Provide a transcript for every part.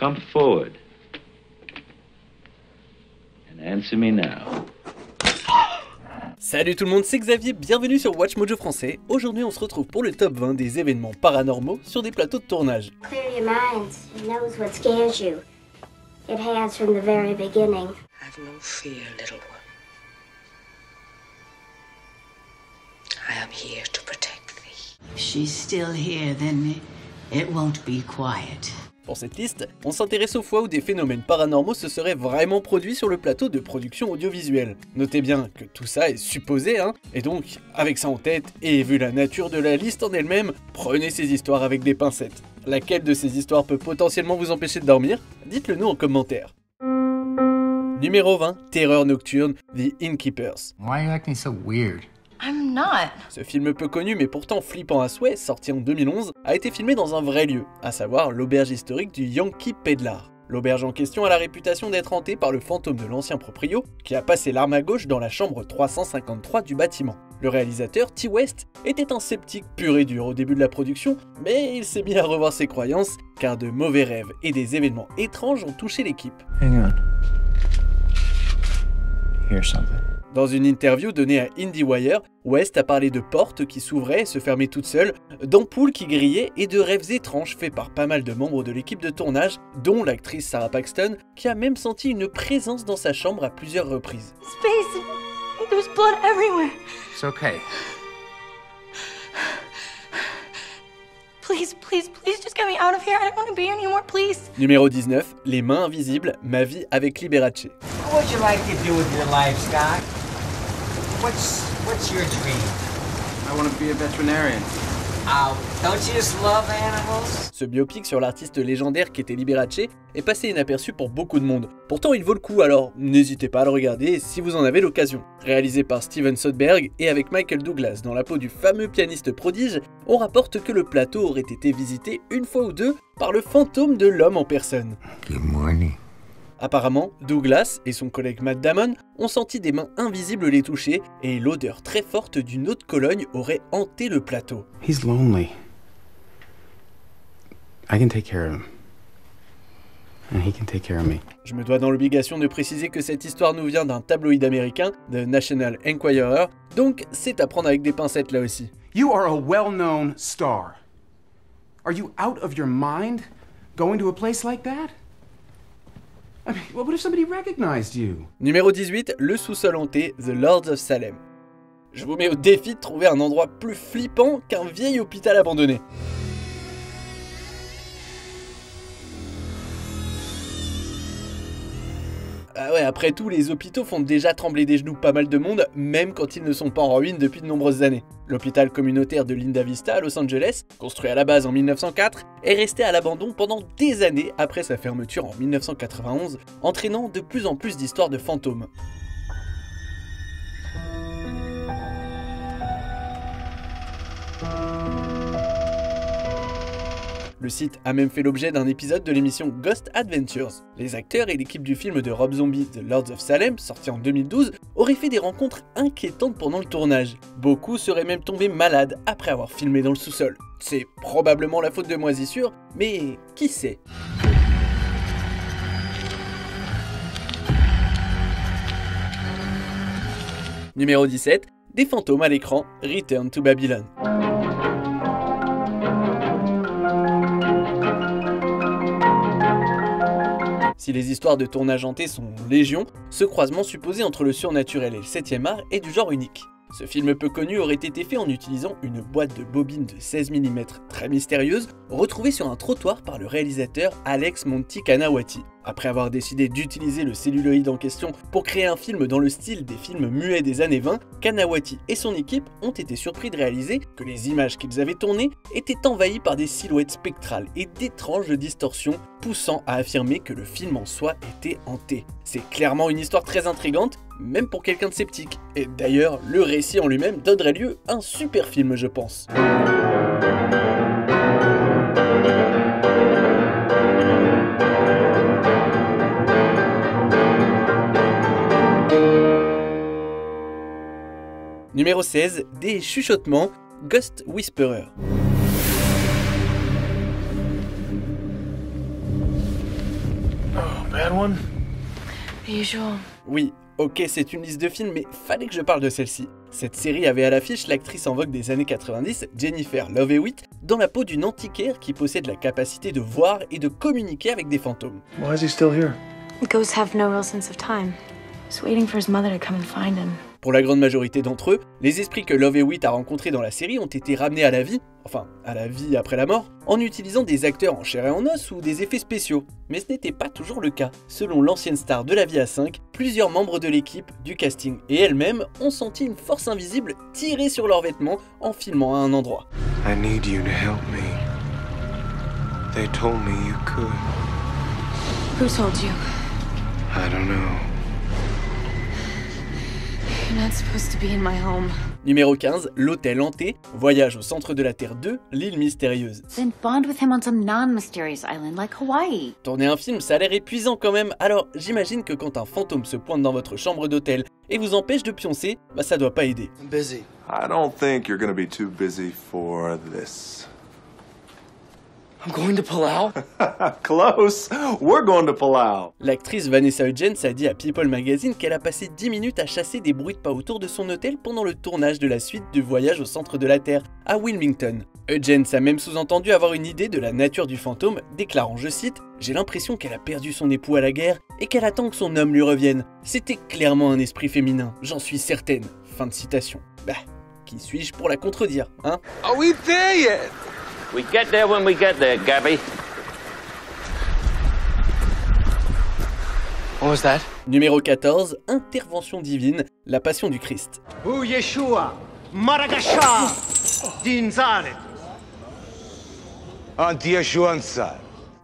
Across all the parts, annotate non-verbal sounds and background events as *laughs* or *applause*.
come forward and answer me now. Salut tout le monde, c'est Xavier, bienvenue sur Watch Mojo français. Aujourd'hui on se retrouve pour le top 20 des événements paranormaux sur des plateaux de tournage. Clear your minds. He knows what scares you. It has from the very beginning. Have no fear, little one. I am here to protect thee. If she's still here, then it won't be quiet. Pour cette liste, on s'intéresse aux fois où des phénomènes paranormaux se seraient vraiment produits sur le plateau de production audiovisuelle. Notez bien que tout ça est supposé, hein, et donc, avec ça en tête, et vu la nature de la liste en elle-même, prenez ces histoires avec des pincettes. Laquelle de ces histoires peut potentiellement vous empêcher de dormir? Dites-le nous en commentaire. Numéro 20, Terreur nocturne, The Innkeepers. Why are you acting so weird? I'm not. Ce film peu connu mais pourtant flippant à souhait, sorti en 2011, a été filmé dans un vrai lieu, à savoir l'auberge historique du Yankee Pedlar. L'auberge en question a la réputation d'être hantée par le fantôme de l'ancien proprio qui a passé l'arme à gauche dans la chambre 353 du bâtiment. Le réalisateur, T. West, était un sceptique pur et dur au début de la production, mais il s'est mis à revoir ses croyances car de mauvais rêves et des événements étranges ont touché l'équipe. Hang on. Hear something. Dans une interview donnée à IndieWire, West a parlé de portes qui s'ouvraient et se fermaient toutes seules, d'ampoules qui grillaient et de rêves étranges faits par pas mal de membres de l'équipe de tournage, dont l'actrice Sarah Paxton, qui a même senti une présence dans sa chambre à plusieurs reprises. Space. There's blood everywhere. It's okay. Please, please, please just get me out of here. I don't want to be here anymore, please. Numéro 19, Les mains invisibles, ma vie avec Liberace. What would you like to do with your life, Scott? What's what's your dream? I want to be a veterinarian. Oh, don't you just love animals? Ce biopic sur l'artiste légendaire qui était Liberace est passé inaperçu pour beaucoup de monde. Pourtant il vaut le coup alors n'hésitez pas à le regarder si vous en avez l'occasion. Réalisé par Steven Soderbergh et avec Michael Douglas dans la peau du fameux pianiste prodige, on rapporte que le plateau aurait été visité une fois ou deux par le fantôme de l'homme en personne. Good morning. Apparemment, Douglas et son collègue Matt Damon ont senti des mains invisibles les toucher et l'odeur très forte d'une autre Cologne aurait hanté le plateau. He's lonely. I can take care of him. And he can take care of me. Je me dois dans l'obligation de préciser que cette histoire nous vient d'un tabloïd américain, The National Enquirer, donc c'est à prendre avec des pincettes là aussi. You are a well known star. Are you out of your mind going to a place like that? What if somebody recognized you? Numéro 18, le sous-sol hanté, The Lords of Salem. Je vous mets au défi de trouver un endroit plus flippant qu'un vieil hôpital abandonné. Ah ouais, après tout, les hôpitaux font déjà trembler des genoux pas mal de monde, même quand ils ne sont pas en ruine depuis de nombreuses années. L'hôpital communautaire de Linda Vista à Los Angeles, construit à la base en 1904, est resté à l'abandon pendant des années après sa fermeture en 1991, entraînant de plus en plus d'histoires de fantômes. Le site a même fait l'objet d'un épisode de l'émission Ghost Adventures. Les acteurs et l'équipe du film de Rob Zombie The Lords of Salem, sorti en 2012, auraient fait des rencontres inquiétantes pendant le tournage. Beaucoup seraient même tombés malades après avoir filmé dans le sous-sol. C'est probablement la faute de moisissure, mais qui sait? Numéro 17, des fantômes à l'écran, Return to Babylon. Si les histoires de tournage hanté sont légion, ce croisement supposé entre le surnaturel et le 7ème art est du genre unique. Ce film peu connu aurait été fait en utilisant une boîte de bobines de 16 mm très mystérieuse, retrouvée sur un trottoir par le réalisateur Alex Monti Kanawati. Après avoir décidé d'utiliser le celluloïd en question pour créer un film dans le style des films muets des années 20, Kanawati et son équipe ont été surpris de réaliser que les images qu'ils avaient tournées étaient envahies par des silhouettes spectrales et d'étranges distorsions, poussant à affirmer que le film en soi était hanté. C'est clairement une histoire très intrigante, même pour quelqu'un de sceptique. Et d'ailleurs, le récit en lui-même donnerait lieu à un super film, je pense. Numéro 16, des chuchotements, Ghost Whisperer. bad one? The usual. Oui, ok, c'est une liste de films, mais fallait que je parle de celle-ci. Cette série avait à l'affiche l'actrice en vogue des années 90, Jennifer Love Hewitt, dans la peau d'une antiquaire qui possède la capacité de voir et de communiquer avec des fantômes. Why is he still here? Ghosts have no real sense of time. He's waiting for his mother to come and find him. Pour la grande majorité d'entre eux, les esprits que Love Hewitt a rencontrés dans la série ont été ramenés à la vie, enfin à la vie après la mort, en utilisant des acteurs en chair et en os ou des effets spéciaux. Mais ce n'était pas toujours le cas. Selon l'ancienne star de la vie à 5, plusieurs membres de l'équipe, du casting et elle-même ont senti une force invisible tirer sur leurs vêtements en filmant à un endroit. I need you to help me. They told me you could. Who told you? I don't know. Numéro 15, l'hôtel hanté, voyage au centre de la Terre 2, l'île mystérieuse. Then bond with him on some non-mysterious island like Hawaii. Tourner un film, ça a l'air épuisant quand même, alors j'imagine que quand un fantôme se pointe dans votre chambre d'hôtel et vous empêche de pioncer, bah ça doit pas aider. I'm busy. I don't think you're gonna be too busy for this. I'm going to pull out? *laughs* Close. We're going to pull out. L'actrice Vanessa Hudgens a dit à People Magazine qu'elle a passé 10 minutes à chasser des bruits de pas autour de son hôtel pendant le tournage de la suite du voyage au centre de la Terre, à Wilmington. Hudgens a même sous-entendu avoir une idée de la nature du fantôme, déclarant, je cite, J'ai l'impression qu'elle a perdu son époux à la guerre et qu'elle attend que son homme lui revienne. C'était clairement un esprit féminin, j'en suis certaine. Fin de citation. Bah, qui suis-je pour la contredire, hein? Are we there yet? We get there when we get there, Gabby. What was that? Numéro 14, Intervention divine, la passion du Christ. Hu Yeshua, Maragasha, Din.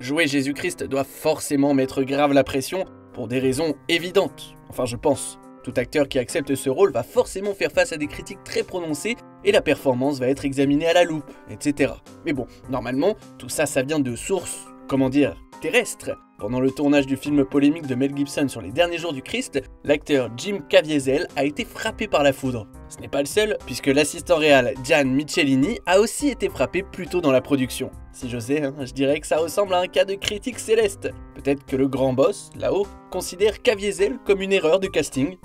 Jouer Jésus-Christ doit forcément mettre grave la pression, pour des raisons évidentes. Enfin, je pense. Tout acteur qui accepte ce rôle va forcément faire face à des critiques très prononcées et la performance va être examinée à la loupe, etc. Mais bon, normalement, tout ça, ça vient de sources, comment dire, terrestres. Pendant le tournage du film polémique de Mel Gibson sur les derniers jours du Christ, l'acteur Jim Caviezel a été frappé par la foudre. Ce n'est pas le seul, puisque l'assistant réel Gian Michelini a aussi été frappé plus tôt dans la production. Si j'osais, hein, je dirais que ça ressemble à un cas de critique céleste. Peut-être que le grand boss, là-haut, considère Caviezel comme une erreur de casting.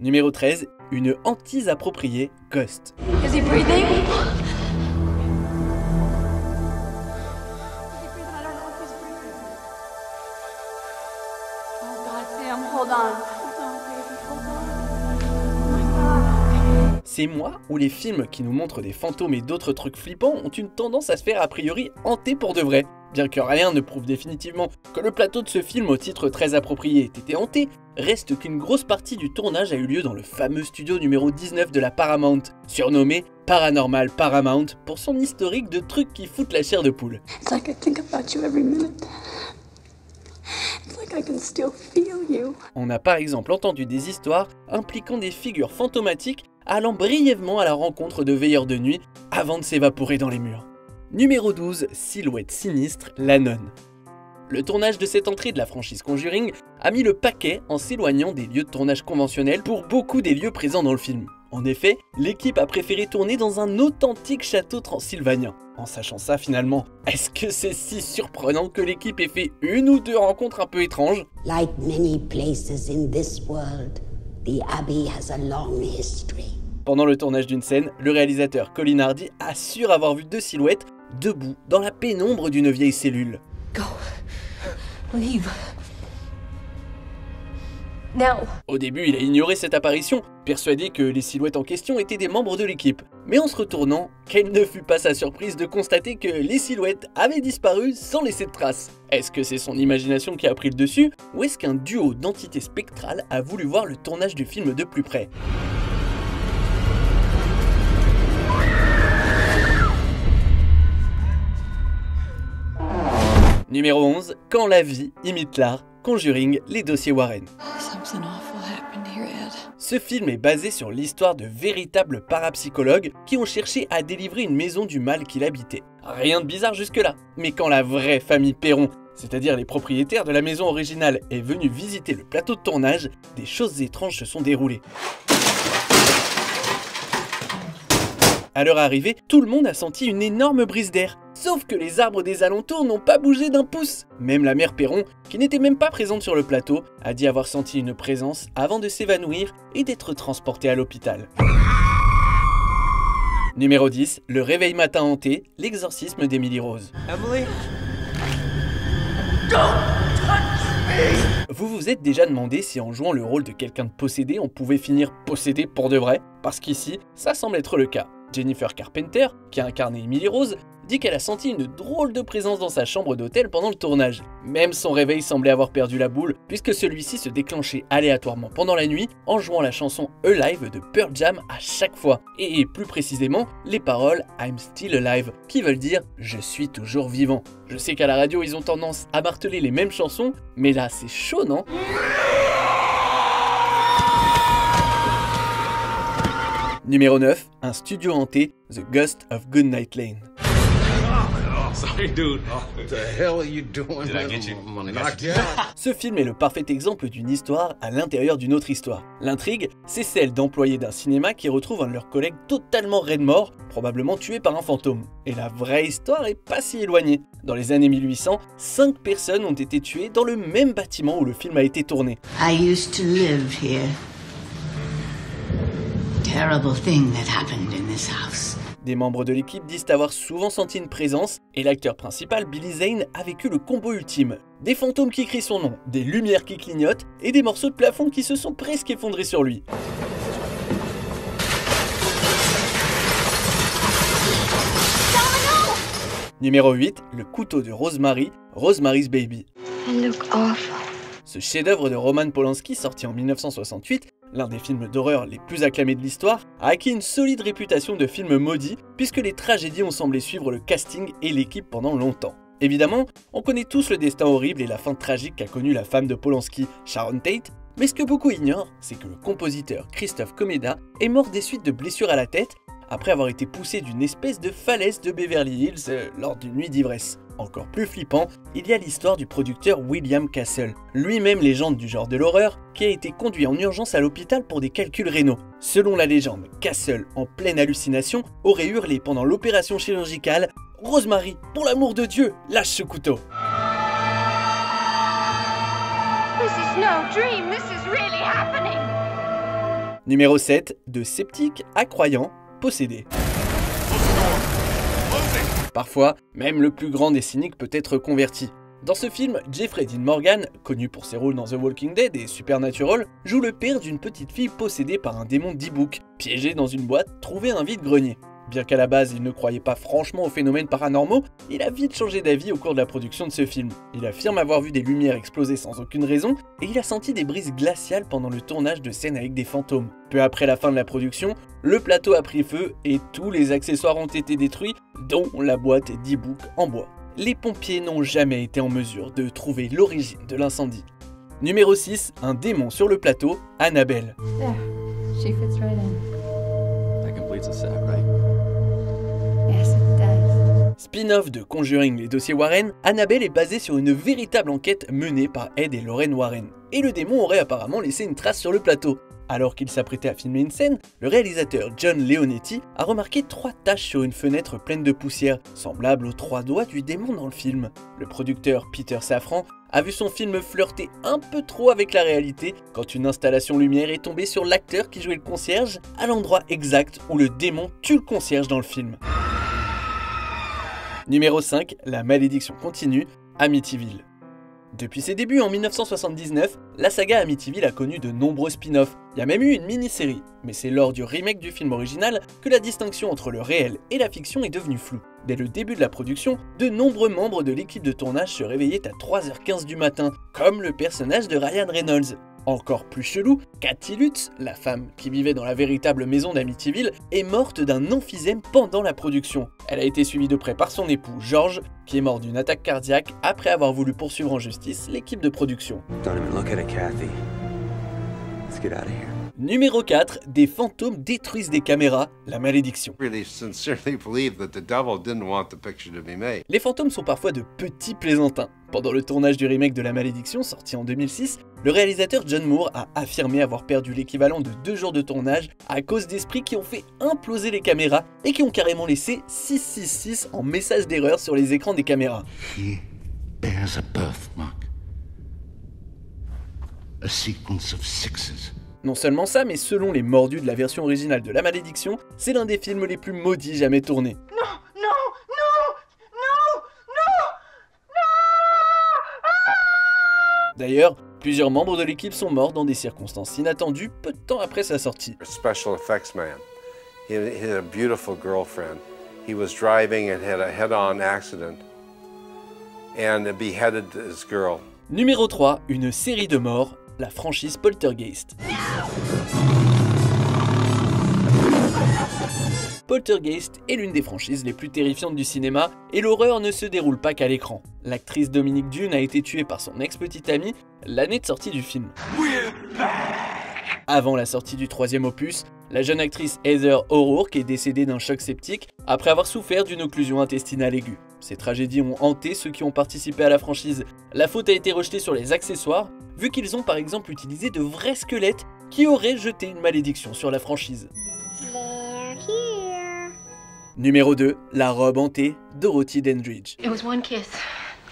Numéro 13, une hantise appropriée, Ghost. Is he breathing? C'est moi ou les films qui nous montrent des fantômes et d'autres trucs flippants ont une tendance à se faire a priori hanter pour de vrai. Bien que rien ne prouve définitivement que le plateau de ce film au titre très approprié ait été hanté, reste qu'une grosse partie du tournage a eu lieu dans le fameux studio numéro 19 de la Paramount, surnommé Paranormal Paramount pour son historique de trucs qui foutent la chair de poule. On a par exemple entendu des histoires impliquant des figures fantomatiques allant brièvement à la rencontre de veilleurs de nuit avant de s'évaporer dans les murs. Numéro 12, Silhouette sinistre, la nonne. Le tournage de cette entrée de la franchise Conjuring a mis le paquet en s'éloignant des lieux de tournage conventionnels pour beaucoup des lieux présents dans le film. En effet, l'équipe a préféré tourner dans un authentique château transylvanien. En sachant ça finalement, est-ce que c'est si surprenant que l'équipe ait fait une ou deux rencontres un peu étranges? Like many places in this world, the Abbey has a long history. Pendant le tournage d'une scène, le réalisateur Colin Hardy assure avoir vu deux silhouettes debout dans la pénombre d'une vieille cellule. Go. Leave. Au début, il a ignoré cette apparition, persuadé que les silhouettes en question étaient des membres de l'équipe. Mais en se retournant, quelle ne fut pas sa surprise de constater que les silhouettes avaient disparu sans laisser de traces. Est-ce que c'est son imagination qui a pris le dessus, ou est-ce qu'un duo d'entités spectrales a voulu voir le tournage du film de plus près? Numéro 11, Quand la vie imite l'art, Conjuring, les dossiers Warren. Ce film est basé sur l'histoire de véritables parapsychologues qui ont cherché à délivrer une maison du mal qu'il habitait. Rien de bizarre jusque-là. Mais quand la vraie famille Perron, c'est-à-dire les propriétaires de la maison originale, est venue visiter le plateau de tournage, des choses étranges se sont déroulées. À leur arrivée, tout le monde a senti une énorme brise d'air. Sauf que les arbres des alentours n'ont pas bougé d'un pouce. Même la mère Perron, qui n'était même pas présente sur le plateau, a dit avoir senti une présence avant de s'évanouir et d'être transportée à l'hôpital. Numéro 10, le réveil matin hanté, l'exorcisme d'Emily Rose. Emily? Vous vous êtes déjà demandé si en jouant le rôle de quelqu'un de possédé, on pouvait finir possédé pour de vrai? Parce qu'ici, ça semble être le cas. Jennifer Carpenter, qui a incarné Emily Rose, dit qu'elle a senti une drôle de présence dans sa chambre d'hôtel pendant le tournage. Même son réveil semblait avoir perdu la boule, puisque celui-ci se déclenchait aléatoirement pendant la nuit en jouant la chanson Alive de Pearl Jam à chaque fois. Et plus précisément, les paroles I'm still alive, qui veulent dire Je suis toujours vivant. Je sais qu'à la radio, ils ont tendance à marteler les mêmes chansons, mais là, c'est chaud, non? Numéro 9, un studio hanté, The Ghost of Goodnight Lane. Sorry, dude. What the hell are you doing? Did I get you? Knocked you out. Ce film est le parfait exemple d'une histoire à l'intérieur d'une autre histoire. L'intrigue, c'est celle d'employés d'un cinéma qui retrouvent un de leurs collègues totalement raide mort, probablement tué par un fantôme. Et la vraie histoire est pas si éloignée. Dans les années 1800, 5 personnes ont été tuées dans le même bâtiment où le film a été tourné. I used to live here. Terrible thing that happened in this house. Des membres de l'équipe disent avoir souvent senti une présence, et l'acteur principal, Billy Zane, a vécu le combo ultime. Des fantômes qui crient son nom, des lumières qui clignotent, et des morceaux de plafond qui se sont presque effondrés sur lui. Numéro 8, le couteau de Rosemary, Rosemary's Baby. I look awful. Ce chef-d'œuvre de Roman Polanski, sorti en 1968, l'un des films d'horreur les plus acclamés de l'histoire, a acquis une solide réputation de film maudit, puisque les tragédies ont semblé suivre le casting et l'équipe pendant longtemps. Évidemment, on connaît tous le destin horrible et la fin tragique qu'a connue la femme de Polanski, Sharon Tate, mais ce que beaucoup ignorent, c'est que le compositeur Christophe Comeda est mort des suites de blessures à la tête après avoir été poussé d'une espèce de falaise de Beverly Hills euh, lors d'une nuit d'ivresse. Encore plus flippant, il y a l'histoire du producteur William Castle, lui-même légende du genre de l'horreur, qui a été conduit en urgence à l'hôpital pour des calculs rénaux. Selon la légende, Castle, en pleine hallucination, aurait hurlé pendant l'opération chirurgicale Rosemary, pour l'amour de Dieu, lâche ce couteau. This is no dream. This is really happening. Numéro 7, de sceptique à croyant, possédé. Parfois, même le plus grand des cyniques peut être converti. Dans ce film, Jeffrey Dean Morgan, connu pour ses rôles dans The Walking Dead et Supernatural, joue le père d'une petite fille possédée par un démon d'e-book, piégé dans une boîte trouvée un vide-grenier. Bien qu'à la base il ne croyait pas franchement aux phénomènes paranormaux, il a vite changé d'avis au cours de la production de ce film. Il affirme avoir vu des lumières exploser sans aucune raison, et il a senti des brises glaciales pendant le tournage de scènes avec des fantômes. Peu après la fin de la production, le plateau a pris feu et tous les accessoires ont été détruits, dont la boîte d'e-book en bois. Les pompiers n'ont jamais été en mesure de trouver l'origine de l'incendie. Numéro 6, un démon sur le plateau, Annabelle. There. She fits right in. That completes the set, right? Spin-off de Conjuring les dossiers Warren, Annabelle est basée sur une véritable enquête menée par Ed et Lorraine Warren. Et le démon aurait apparemment laissé une trace sur le plateau. Alors qu'il s'apprêtait à filmer une scène, le réalisateur John Leonetti a remarqué trois taches sur une fenêtre pleine de poussière, semblables aux trois doigts du démon dans le film. Le producteur Peter Safran a vu son film flirter un peu trop avec la réalité quand une installation lumière est tombée sur l'acteur qui jouait le concierge à l'endroit exact où le démon tue le concierge dans le film. Numéro 5, la malédiction continue, Amityville. Depuis ses débuts en 1979, la saga Amityville a connu de nombreux spin-offs. Il y a même eu une mini-série, mais c'est lors du remake du film original que la distinction entre le réel et la fiction est devenue floue. Dès le début de la production, de nombreux membres de l'équipe de tournage se réveillaient à 3h15 du matin, comme le personnage de Ryan Reynolds. Encore plus chelou, Cathy Lutz, la femme qui vivait dans la véritable maison d'Amityville, est morte d'un emphysème pendant la production. Elle a été suivie de près par son époux George, qui est mort d'une attaque cardiaque après avoir voulu poursuivre en justice l'équipe de production. Numéro 4, des fantômes détruisent des caméras, la malédiction. Really sincerely believe that the devil didn't want the picture to be made. Les fantômes sont parfois de petits plaisantins. Pendant le tournage du remake de La Malédiction, sorti en 2006, le réalisateur John Moore a affirmé avoir perdu l'équivalent de deux jours de tournage à cause d'esprits qui ont fait imploser les caméras et qui ont carrément laissé 666 en message d'erreur sur les écrans des caméras. He bears a birthmark. A sequence of sixes. Non seulement ça, mais selon les mordus de la version originale de La Malédiction, c'est l'un des films les plus maudits jamais tournés. Non, non, non, non, non, D'ailleurs, plusieurs membres de l'équipe sont morts dans des circonstances inattendues peu de temps après sa sortie. A special effects man. He had, he had a beautiful girlfriend. He was driving and had a head-on accident and beheaded his girl. Numéro 3, une série de morts, la franchise Poltergeist. Poltergeist est l'une des franchises les plus terrifiantes du cinéma et l'horreur ne se déroule pas qu'à l'écran. L'actrice Dominique Dune a été tuée par son ex-petite amie l'année de sortie du film. Avant la sortie du troisième opus, la jeune actrice Heather O'Rourke est décédée d'un choc septique après avoir souffert d'une occlusion intestinale aiguë. Ces tragédies ont hanté ceux qui ont participé à la franchise. La faute a été rejetée sur les accessoires, vu qu'ils ont par exemple utilisé de vrais squelettes qui auraient jeté une malédiction sur la franchise. Numéro 2, la robe hantée, Dorothy Dandridge. It was one kiss.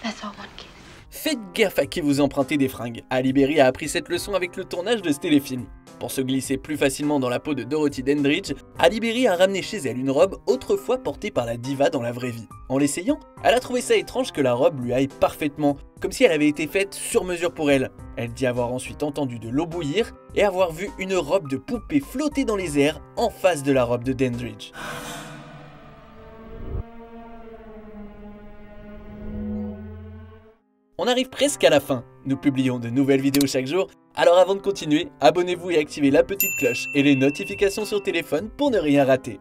That's all, one kiss. Faites gaffe à qui vous empruntez des fringues. Ali Berry a appris cette leçon avec le tournage de ce téléfilm. Pour se glisser plus facilement dans la peau de Dorothy Dandridge, Ali Berry a ramené chez elle une robe autrefois portée par la diva dans la vraie vie. En l'essayant, elle a trouvé ça étrange que la robe lui aille parfaitement, comme si elle avait été faite sur mesure pour elle. Elle dit avoir ensuite entendu de l'eau bouillir et avoir vu une robe de poupée flotter dans les airs en face de la robe de Dandridge. On arrive presque à la fin. Nous publions de nouvelles vidéos chaque jour, alors avant de continuer, abonnez-vous et activez la petite cloche et les notifications sur téléphone pour ne rien rater.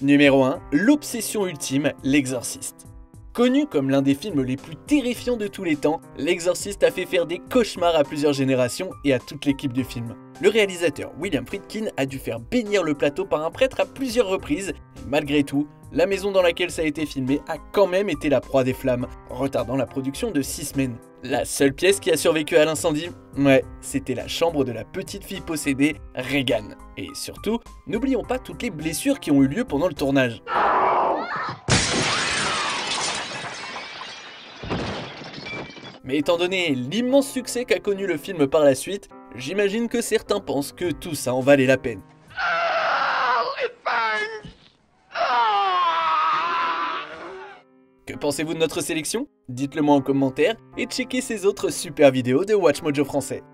Numéro 1, l'obsession ultime, l'exorciste. Connu comme l'un des films les plus terrifiants de tous les temps, l'exorciste a fait faire des cauchemars à plusieurs générations et à toute l'équipe du film. Le réalisateur William Friedkin a dû faire bénir le plateau par un prêtre à plusieurs reprises, et malgré tout, la maison dans laquelle ça a été filmé a quand même été la proie des flammes, retardant la production de 6 semaines. La seule pièce qui a survécu à l'incendie Ouais, c'était la chambre de la petite fille possédée, Regan. Et surtout, n'oublions pas toutes les blessures qui ont eu lieu pendant le tournage. Mais étant donné l'immense succès qu'a connu le film par la suite, j'imagine que certains pensent que tout ça en valait la peine. Que pensez-vous de notre sélection? Dites-le moi en commentaire et checkez ces autres super vidéos de Watch Mojo français.